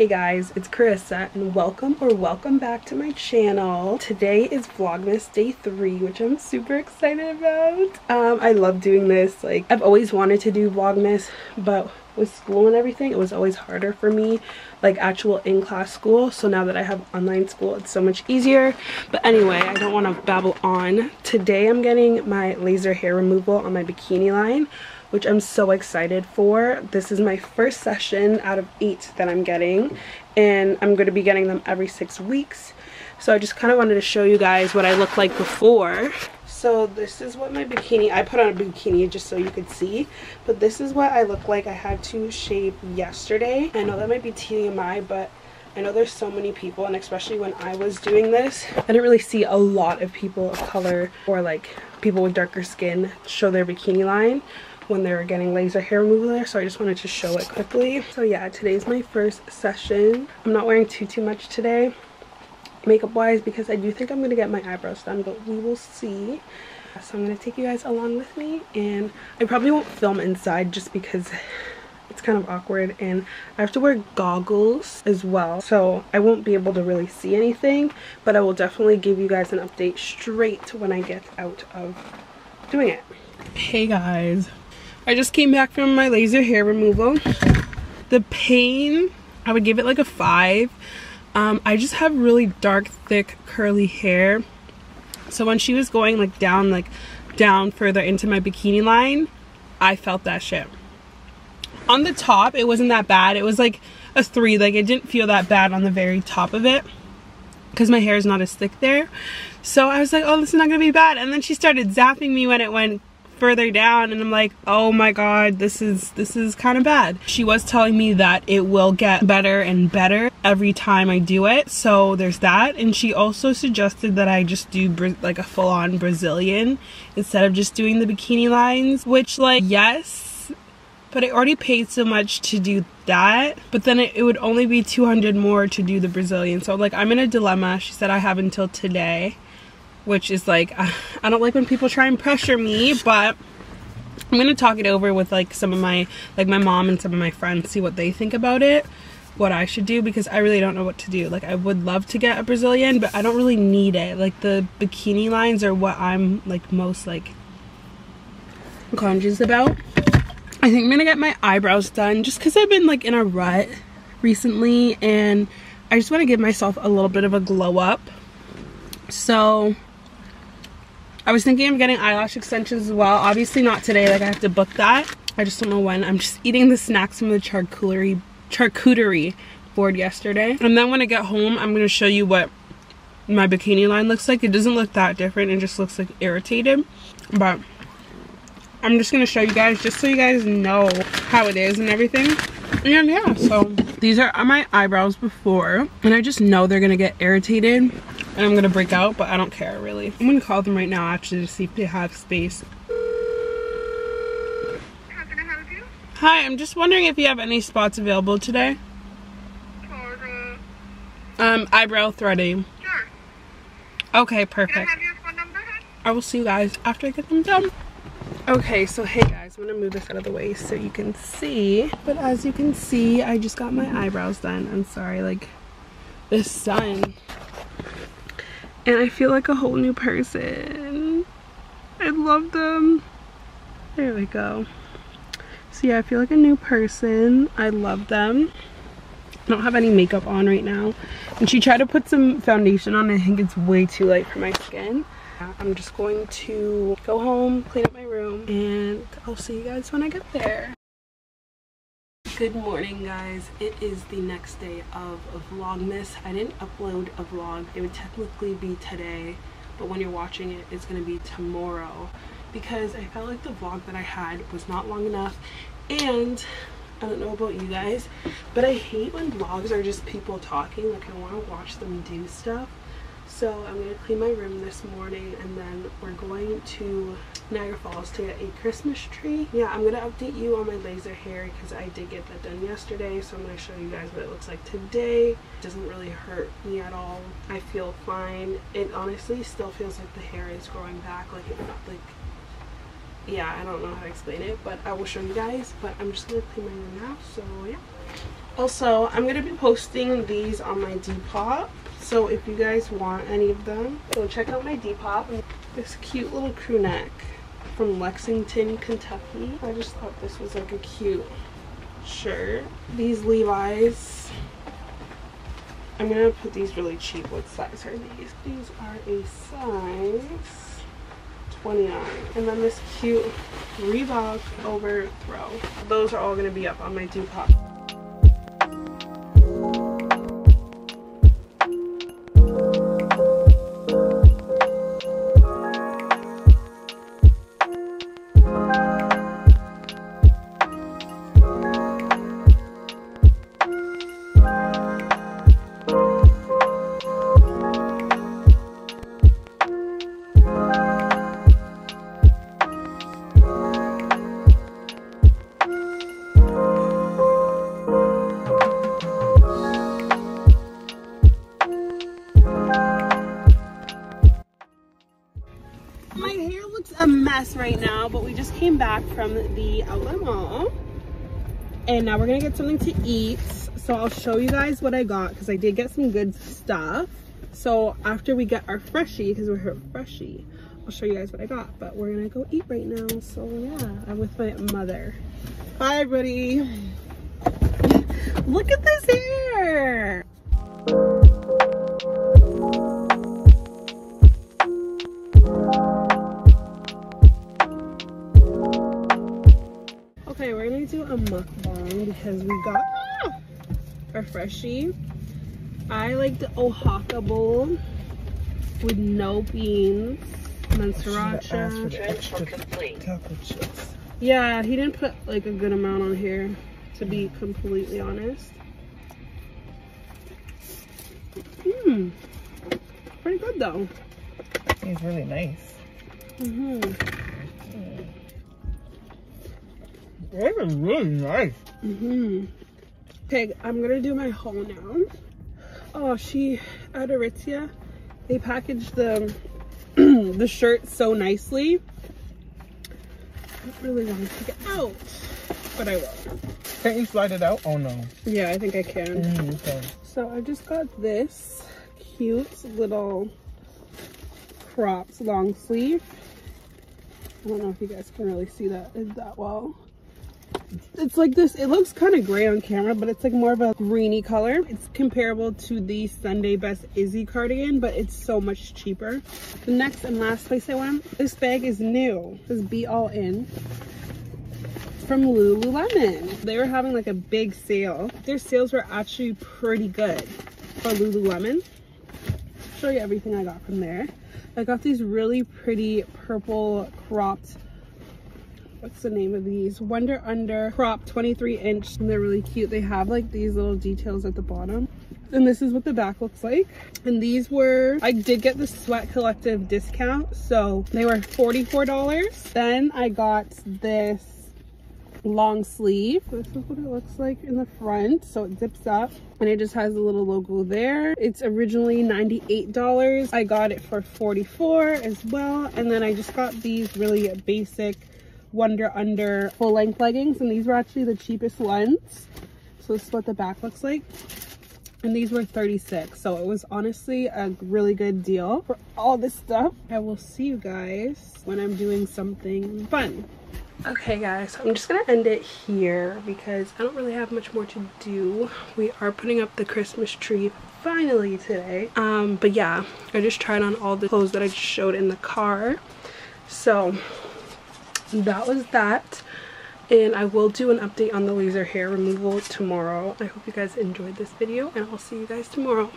Hey guys, it's Carissa and welcome or welcome back to my channel. Today is Vlogmas day three, which I'm super excited about. Um, I love doing this. Like I've always wanted to do Vlogmas, but with school and everything, it was always harder for me, like actual in-class school. So now that I have online school, it's so much easier. But anyway, I don't want to babble on. Today I'm getting my laser hair removal on my bikini line which I'm so excited for. This is my first session out of eight that I'm getting and I'm going to be getting them every six weeks. So I just kind of wanted to show you guys what I looked like before. So this is what my bikini, I put on a bikini just so you could see, but this is what I look like. I had to shave yesterday. I know that might be TMI, but I know there's so many people and especially when I was doing this, I didn't really see a lot of people of color or like people with darker skin show their bikini line when they're getting laser hair removal there so I just wanted to show it quickly. So yeah, today's my first session. I'm not wearing too too much today makeup wise because I do think I'm going to get my eyebrows done but we will see. So I'm going to take you guys along with me and I probably won't film inside just because it's kind of awkward and I have to wear goggles as well so I won't be able to really see anything but I will definitely give you guys an update straight when I get out of doing it. Hey guys, I just came back from my laser hair removal. The pain, I would give it like a 5. Um, I just have really dark, thick, curly hair. So when she was going like down, like down further into my bikini line, I felt that shit. On the top, it wasn't that bad. It was like a 3. Like it didn't feel that bad on the very top of it because my hair is not as thick there. So I was like, oh, this is not going to be bad. And then she started zapping me when it went further down and I'm like, oh my god, this is this is kind of bad. She was telling me that it will get better and better every time I do it. So there's that. And she also suggested that I just do like a full-on Brazilian instead of just doing the bikini lines, which like, yes, but I already paid so much to do that but then it, it, would only be 200 more to do the Brazilian so like I'm in a dilemma she said I have until today which is like I don't like when people try and pressure me but I'm gonna talk it over with like some of my like my mom and some of my friends see what they think about it what I should do because I really don't know what to do. Like I would love to get a Brazilian but I don't really need it. Like the bikini lines are what I'm like most like conscious about. I think I'm gonna get my eyebrows done just because I've been like in a rut recently and I just want to give myself a little bit of a glow up. So I was thinking of getting eyelash extensions as well. Obviously not today, like I have to book that. I just don't know when. I'm just eating the snacks from the charcuterie, charcuterie board yesterday. And then when I get home, I'm going to show you what my bikini line looks like. It doesn't look that different. It just looks like irritated. But I'm just going to show you guys just so you guys know how it is and everything. And yeah, so these are my eyebrows before. And I just know they're going to get irritated and I'm gonna break out, but I don't care really. I'm gonna call them right now actually to see if they have space. How can I help you? Hi, I'm just wondering if you have any spots available today. For the... Um, eyebrow threading. Sure. Okay, perfect. Can I have your phone number? I will see you guys after I get them done. Okay, so hey guys, I'm gonna move this out of the way so you can see. But as you can see, I just got my eyebrows done. I'm sorry, like, the sun and I feel like a whole new person. I love them. There we go. So yeah, I feel like a new person. I love them. I don't have any makeup on right now. And she tried to put some foundation on. I think it's way too light for my skin. I'm just going to go home, clean up my room, and I'll see you guys when I get there. Good morning guys. It is the next day of Vlogmas. I didn't upload a vlog. It would technically be today, but when you're watching it, it's going to be tomorrow because I felt like the vlog that I had was not long enough and I don't know about you guys, but I hate when vlogs are just people talking. Like I want to watch them do stuff. So I'm going to clean my room this morning and then we're going to Niagara Falls to get a Christmas tree. Yeah, I'm going to update you on my laser hair because I did get that done yesterday. So I'm going to show you guys what it looks like today. It doesn't really hurt me at all. I feel fine. It honestly still feels like the hair is growing back. Like, like yeah, I don't know how to explain it, but I will show you guys. But I'm just gonna clean my room now, so yeah. Also, I'm gonna be posting these on my Depop. So if you guys want any of them, go check out my Depop. This cute little crew neck from Lexington, Kentucky. I just thought this was like a cute shirt. These Levi's. I'm gonna put these really cheap. What size are these? These are a size 29. And then this cute Reebok overthrow. Those are all gonna be up on my Depop. Mess right now, but we just came back from the outlet mall. And now we're gonna get something to eat. So I'll show you guys what I got because I did get some good stuff. So after we get our Freshii, because we're her Freshii, I'll show you guys what I got. But we're gonna go eat right now. So yeah, I'm with my mother. Bye everybody. Look at this hair. Do a mukbang because we got our Freshii. I like the Oaxaca bowl with no beans and sriracha. Yeah, he didn't put like a good amount on here, to be completely honest. Hmm, pretty good though. He's really nice. Mm-hmm. That is really nice. Mm-hmm. Okay, I'm gonna do my haul now. Oh, she at Aritzia, they packaged the the shirt so nicely. I don't really want to take it out, but I will. Can't you slide it out? Oh no. Yeah, I think I can. Mm, can. So I just got this cute little cropped long sleeve. I don't know if you guys can really see that that well. It's like this, it looks kind of gray on camera, but it's like more of a greeny color. It's comparable to the Sunday Best Izzy cardigan, but it's so much cheaper. The next and last place I went, this bag is new. This Be All In from Lululemon. They were having like a big sale. Their sales were actually pretty good for Lululemon. show you everything I got from there. I got these really pretty purple cropped what's the name of these? Wunder Under crop 23 inch. And they're really cute. They have like these little details at the bottom. And this is what the back looks like. And these were i did get the sweat collective discount. So they were 44 dollars. Then i got this long sleeve. This is what it looks like in the front. So it zips up. And it just has a little logo there. It's originally 98 dollars. I got it for 44 as well. And then i just got these really basic Wunder Under full length leggings and these were actually the cheapest ones. So this is what the back looks like. And these were 36 so it was honestly a really good deal for all this stuff. I will see you guys when I'm doing something fun. Okay guys, I'm just gonna end it here because I don't really have much more to do. We are putting up the Christmas tree finally today. Um, but yeah, I just tried on all the clothes that I just showed in the car. So that was that and I will do an update on the laser hair removal tomorrow. I hope you guys enjoyed this video and I'll see you guys tomorrow.